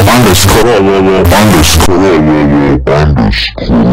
underscore underscore underscore